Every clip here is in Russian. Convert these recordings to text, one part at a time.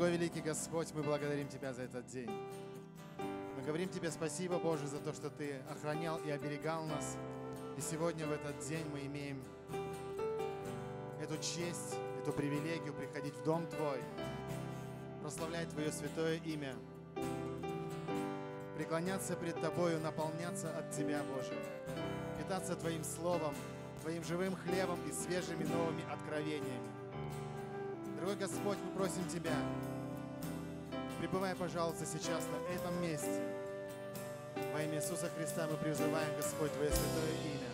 Дорогой великий Господь, мы благодарим Тебя за этот день. Мы говорим Тебе спасибо, Боже, за то, что Ты охранял и оберегал нас. И сегодня в этот день мы имеем эту честь, эту привилегию приходить в Дом Твой, прославлять Твое святое имя, преклоняться пред Тобою, наполняться от Тебя, Боже, питаться Твоим Словом, Твоим живым хлебом и свежими новыми откровениями. Дорогой Господь, мы просим Тебя, пребывай, пожалуйста, сейчас на этом месте. Во имя Иисуса Христа мы призываем, Господь, Твое святое имя.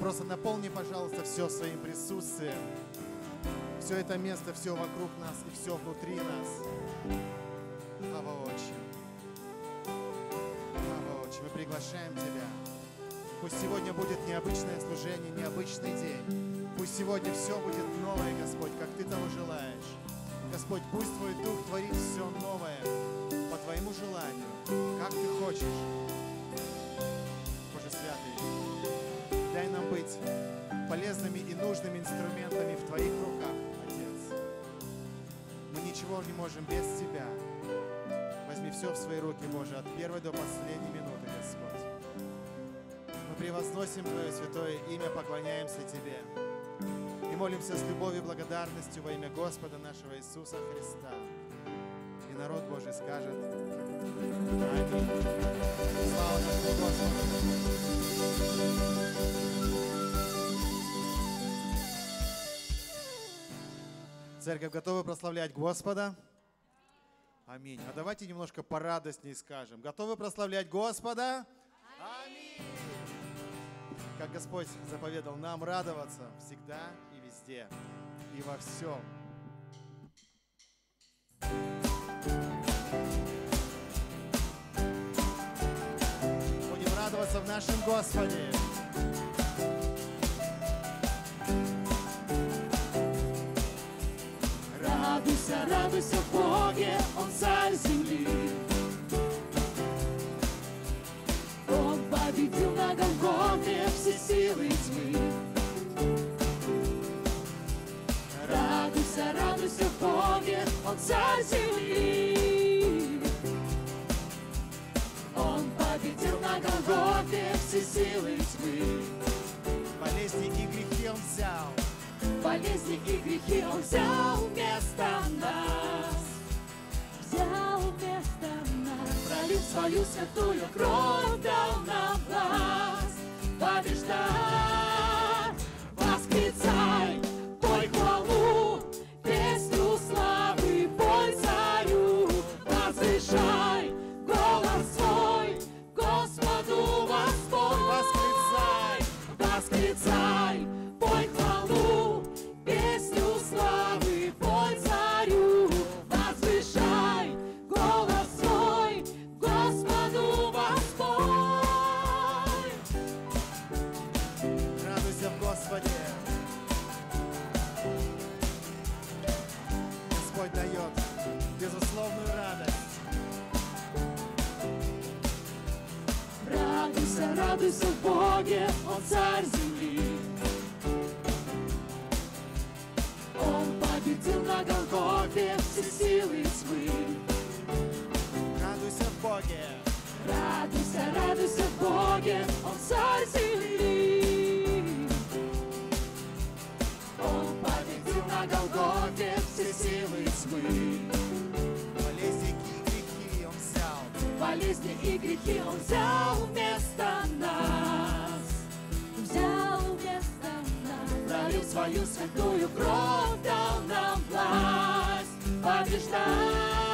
Просто наполни, пожалуйста, все своим присутствием. Все это место, все вокруг нас и все внутри нас. Слава Отче. Слава Отче, мы приглашаем Тебя. Пусть сегодня будет необычное служение, необычный день. Пусть сегодня все будет новое, Господь, как Ты того желаешь. Господь, пусть Твой Дух творит все новое по Твоему желанию, как Ты хочешь. Боже Святый, дай нам быть полезными и нужными инструментами в Твоих руках, Отец. Мы ничего не можем без Тебя. Возьми все в свои руки, Боже, от первой до последней минуты, Господь. Мы превозносим Твое святое имя, поклоняемся Тебе и молимся с любовью и благодарностью во имя Господа нашего Иисуса Христа. И народ Божий скажет Аминь. Слава нашему Господу! Церковь готова прославлять Господа? Аминь. А давайте немножко порадостней скажем. Готовы прославлять Господа? Аминь. Как Господь заповедал нам радоваться всегда везде, и во всем. Будем радоваться в нашем Господе. Радуйся, радуйся в Боге, Он царь земли. Он победил на Голгофе все силы тьмы. Радуйся, радуйся Он царь земли. Он победил на Голгофе все силы тьмы. Болезни и грехи Он взял. Болезни и грехи Он взял вместо нас. Взял вместо нас. Пролив свою святую кровь, дал нам власть побеждать. Восклицай, Свою святую кровь, дал нам власть побеждать.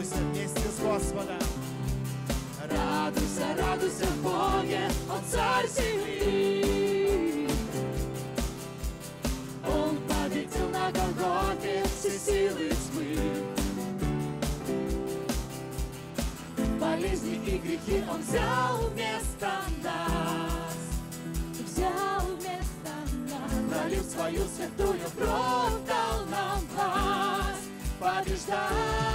Радуйся вместе с Господом. Радуйся, радуйся в Боге, Он царь земли. Он победил на Голгофе все силы тьмы. Болезни и грехи Он взял вместо нас. Взял вместо нас. Пролив свою святую кровь, дал нам власть побеждать.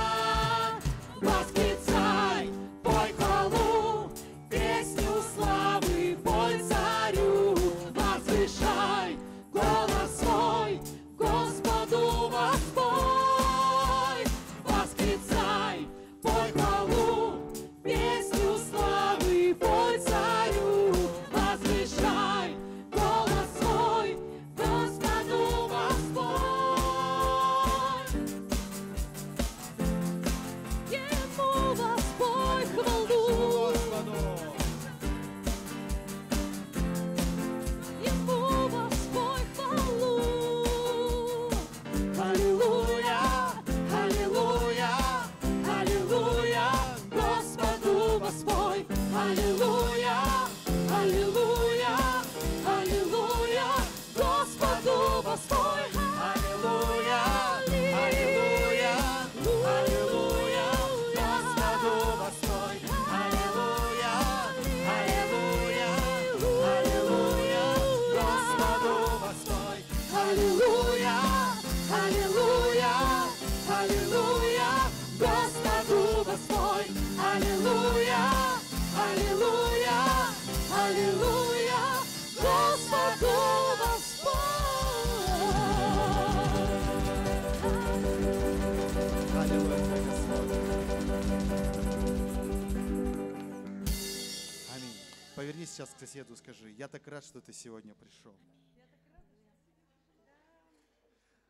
Повернись сейчас к соседу скажи, я так рад, что ты сегодня пришел.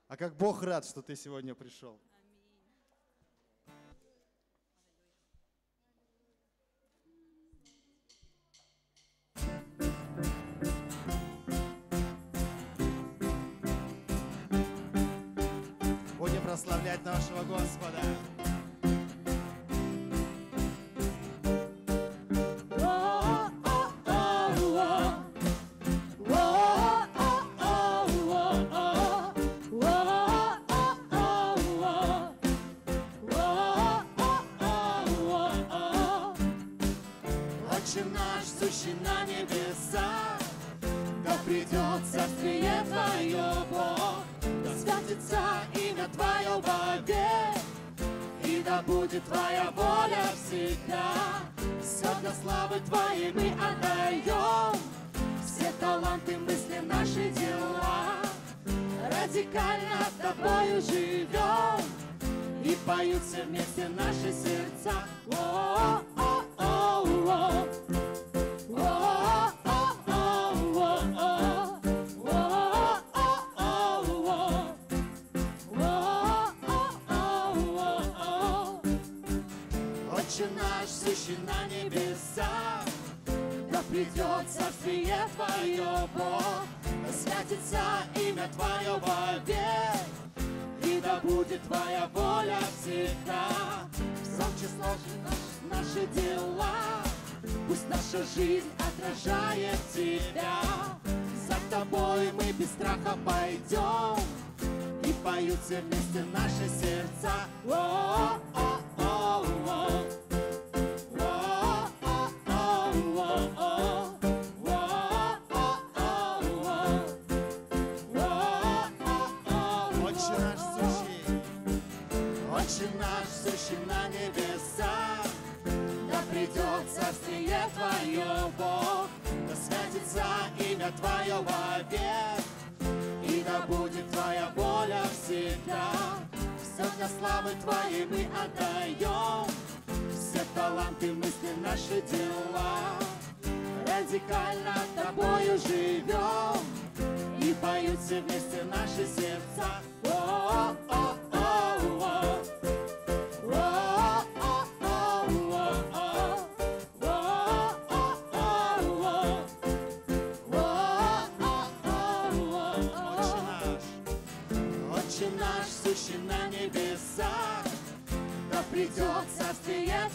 А как Бог рад, что ты сегодня пришел. Будем прославлять нашего Господа. Царствие Твое, Бог, да святится имя Твое вовек, и да будет Твоя воля всегда. Все для славы Твоей мы отдаем, все таланты, мысли, наши дела. Радикально Тобою живем, и поются вместе наши сердца. О-о-о-о-о. Отче небесах, да придет царствие Твое, Бог, да святится имя Твое вовек, и да будет Твоя воля всегда. В том число наши дела, пусть наша жизнь отражает Тебя. За Тобой мы без страха пойдем, и поются вместе наши сердца. О-о-о-о-о. Отче наш, сущий на небесах, да придет царствие Твое, Бог, да святится имя Твое вовек, и да будет Твоя воля всегда. Все для славы Твоей мы отдаем, все таланты, мысли, наши дела. Радикально Тобою живем, и поются вместе наши сердца. О-о-о-о-о.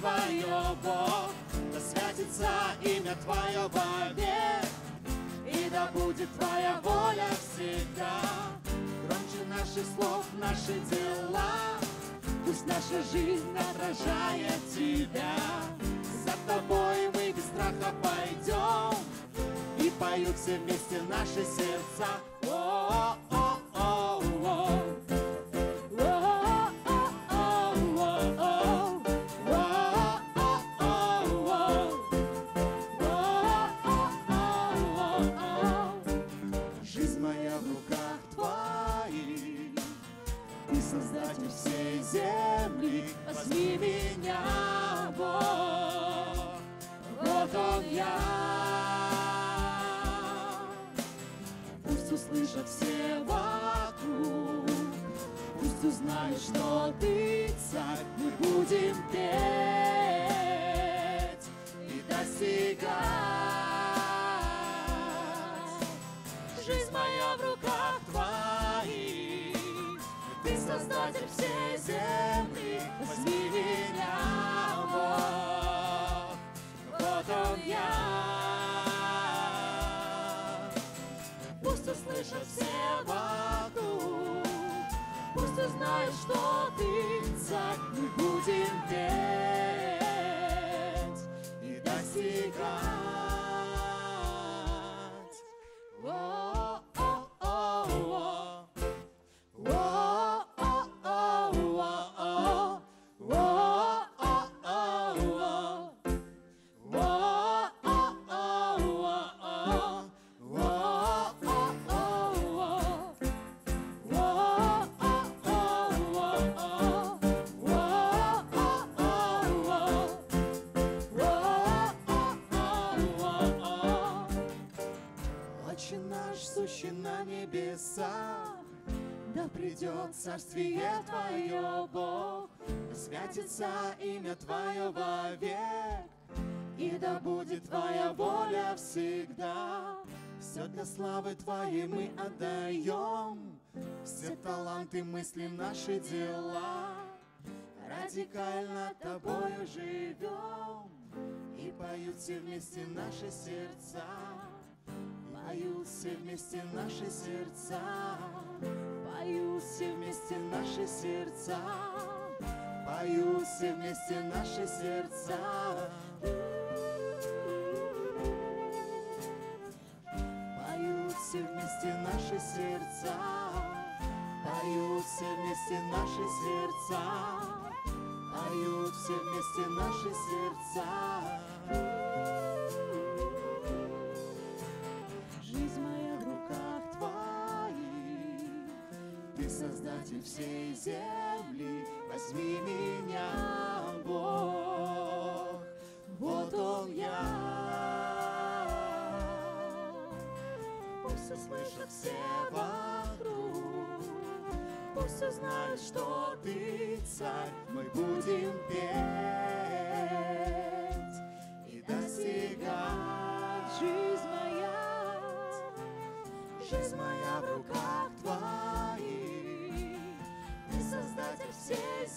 Бог, да святится имя Твое вовек, и да будет Твоя воля всегда. Громче наших слов, наши дела, пусть наша жизнь отражает Тебя. За Тобой мы без страха пойдем, и поют все вместе наши сердца. О-о-о-о-о. Узнают, что ты царь, мы будем петь и достигать. Жизнь моя в руках твоих, ты создатель всей земли, придет царствие Твое, Бог, да святится имя Твое вовек, и да будет Твоя воля всегда. Все для славы Твоей мы отдаем, все таланты, мысли, наши дела. Радикально Тобою живем, и поют все вместе наши сердца. Поют все вместе наши сердца, поют все вместе наши сердца, поют все вместе наши сердца. Поют все вместе наши сердца, поют все вместе наши сердца, поют все вместе наши сердца. Создатель всей земли, возьми меня, Бог, вот он я. Пусть услышат все вокруг, пусть узнают, что ты царь, мы будем петь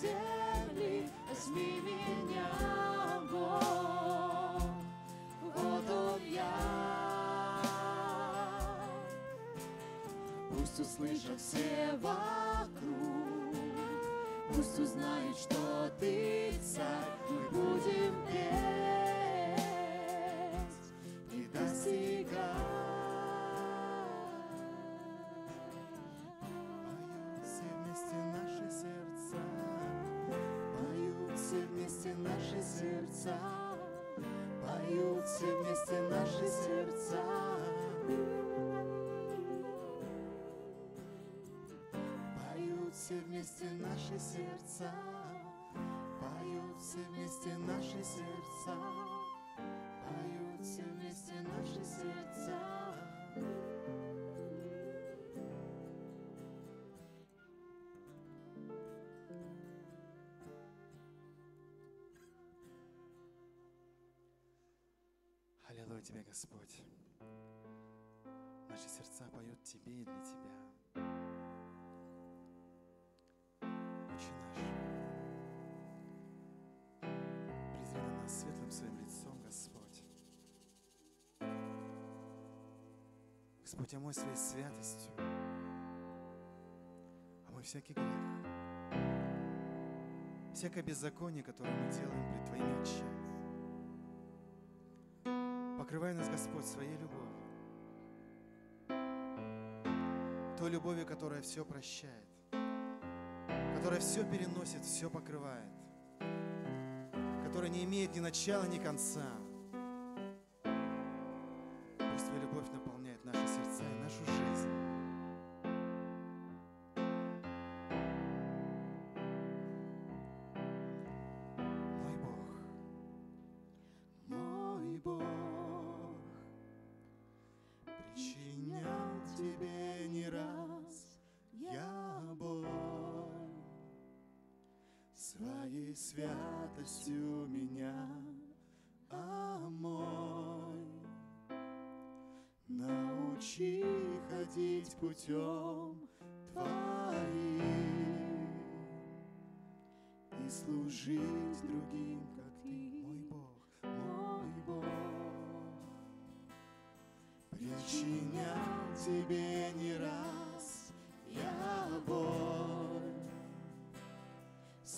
земли, возьми меня, Бог, вот он я. Пусть услышат все вокруг, пусть узнают, что ты царь, мы будем петь все вместе наши сердца, поют все вместе наши сердца, поют все вместе наши сердца. Аллилуйя Тебе, Господь. Наши сердца поют Тебе и для Тебя. Господь, омой своей святостью. Омой всякий грех. Всякое беззаконие, которое мы делаем пред Твоими очами. Покрывай нас, Господь, своей любовью. Той любовью, которая все прощает, которая все переносит, все покрывает, которая не имеет ни начала, ни конца.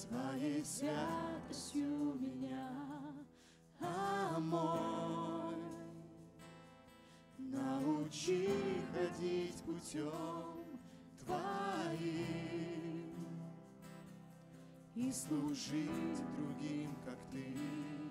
Своей святостью меня омой. Научи ходить путем Твоим и служить другим, как Ты.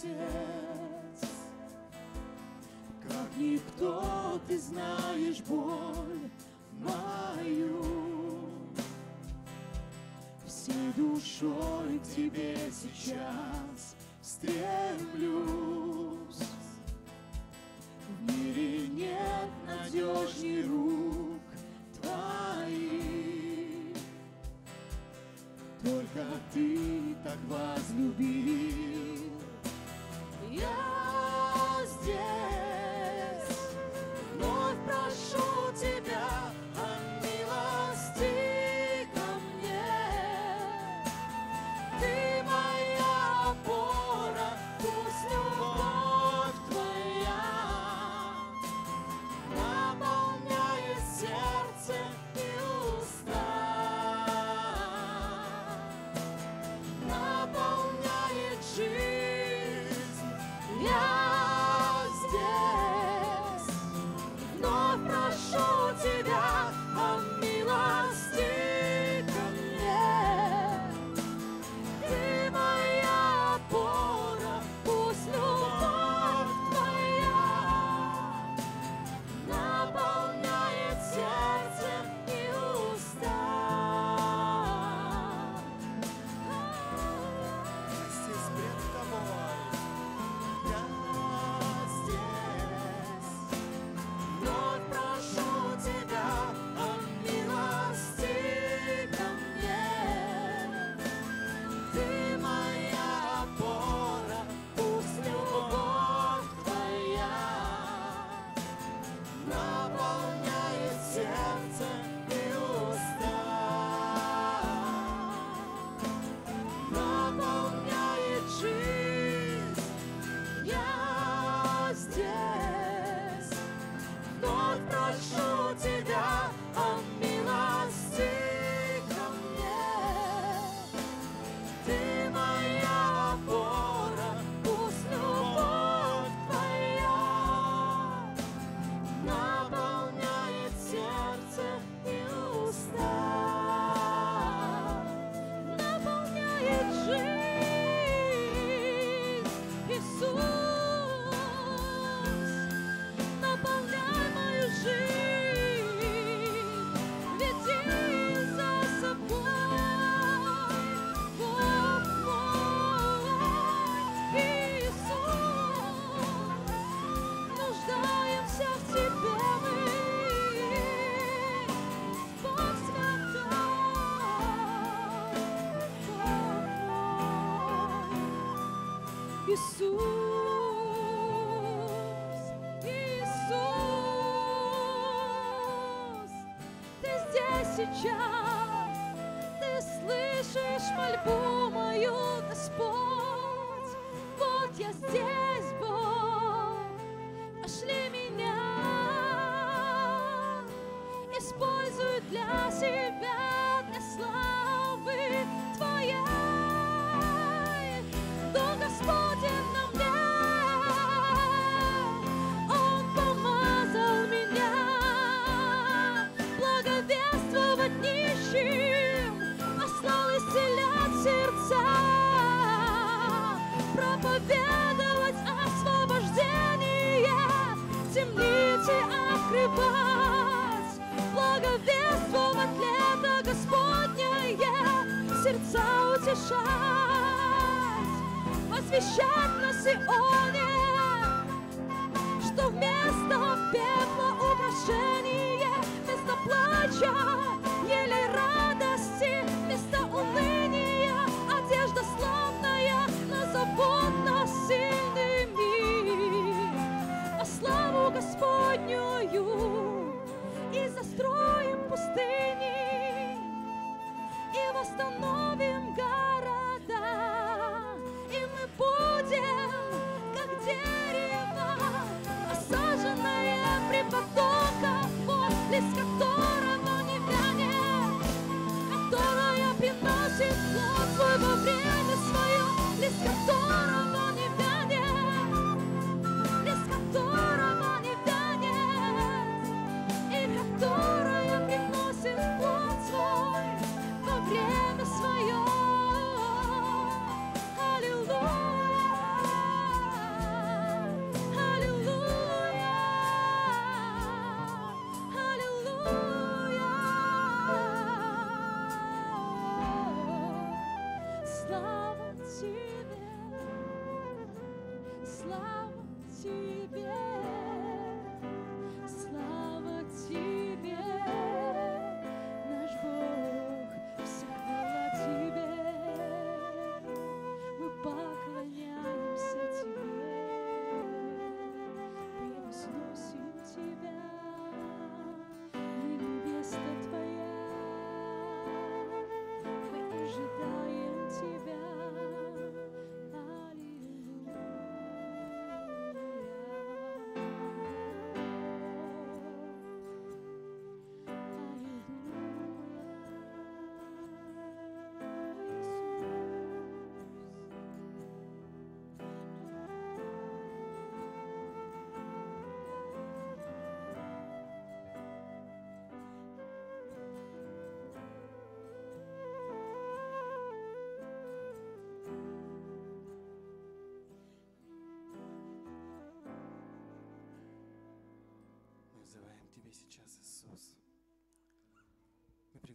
Отец, как никто ты знаешь боль мою. Всей душой к тебе сейчас стремлюсь. Иисус, Иисус, Ты здесь сейчас, Ты слышишь мольбу мою, Господь, вот я здесь. благовеством от лета Господнее сердца утешать, посвящать на Сионе, что вместо пепла украшение, вместо плача еле рада. строим пустыни и восстановим горы.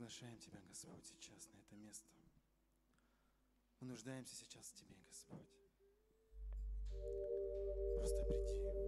провозглашаем Тебя, Господь, сейчас на это место. Мы нуждаемся сейчас в Тебе, Господь. Просто приди.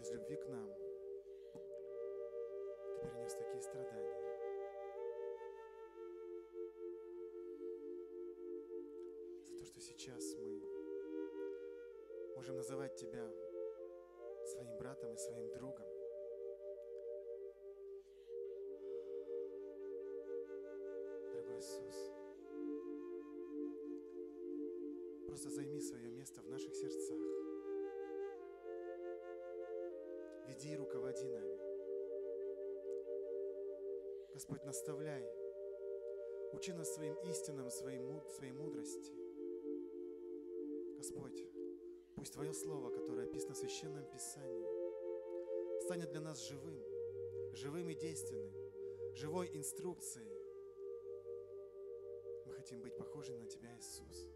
из любви к нам Ты перенес такие страдания. За то, что сейчас мы можем называть Тебя своим братом и своим другом. Господь, наставляй. Учи нас своим истинам, своей, муд- своей мудрости. Господь, пусть Твое Слово, которое описано в Священном Писании, станет для нас живым, живым и действенным, живой инструкцией. Мы хотим быть похожими на Тебя, Иисус.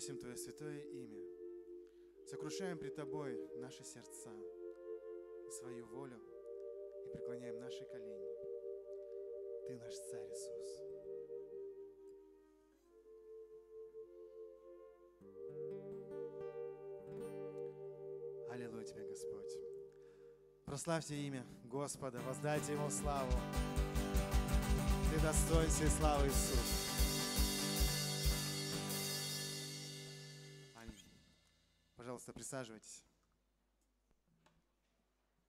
Мы превозносим Твое святое имя. Сокрушаем пред Тобой наши сердца, свою волю и преклоняем наши колени. Ты наш Царь Иисус. Аллилуйя Тебе, Господь. Прославьте имя Господа, воздайте Ему славу. Ты достоин всей славы, Иисус. Присаживайтесь.